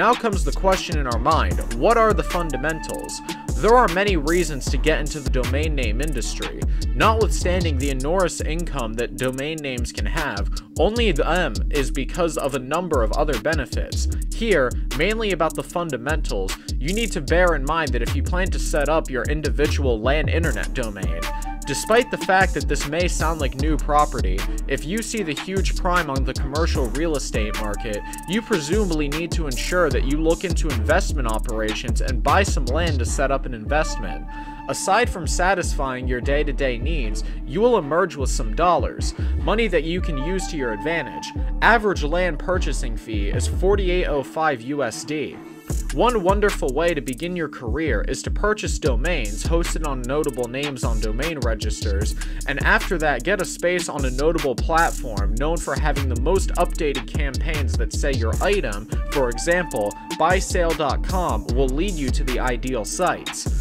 Now comes the question in our mind, what are the fundamentals? There are many reasons to get into the domain name industry. Notwithstanding the enormous income that domain names can have, only them is because of a number of other benefits. Here, mainly about the fundamentals, you need to bear in mind that if you plan to set up your individual LAN internet domain, Despite the fact that this may sound like new property, if you see the huge prime on the commercial real estate market, you presumably need to ensure that you look into investment operations and buy some land to set up an investment. Aside from satisfying your day-to-day needs, you will emerge with some dollars, money that you can use to your advantage. Average land purchasing fee is 4805 USD. One wonderful way to begin your career is to purchase domains hosted on notable names on domain registers, and after that get a space on a notable platform known for having the most updated campaigns that say your item, for example, buysale.com, will lead you to the ideal sites.